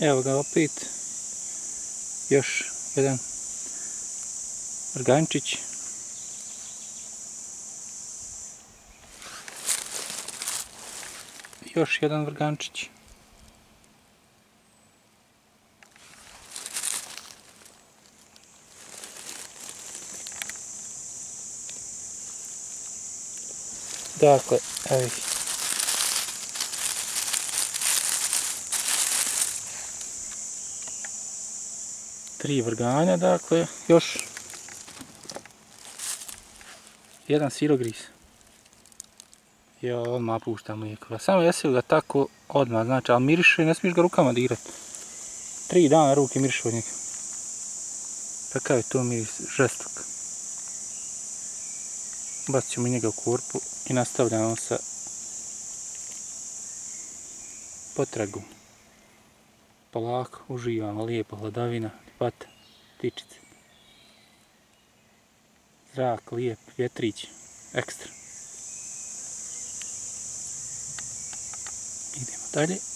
Evo ga opet. Još jedan organčić. Još jedan vrgančić. Dakle, evo ih. Tri vrganja, dakle, još jedan sirogris. Ja odmah pušta mlijeko. Samo jesi ga tako odmah, znači, ali miriše, ne smiješ ga rukama dirati. Tri dana ruke miriše od njega. Kakav je to miris, žestok. Bacit ćemo njega u korpu i nastavljamo sa potragom. Polako, uživamo, lijepa hladavina, pata, tičice. Zrak, lijep, vjetrić, ekstra. Idemo dalje.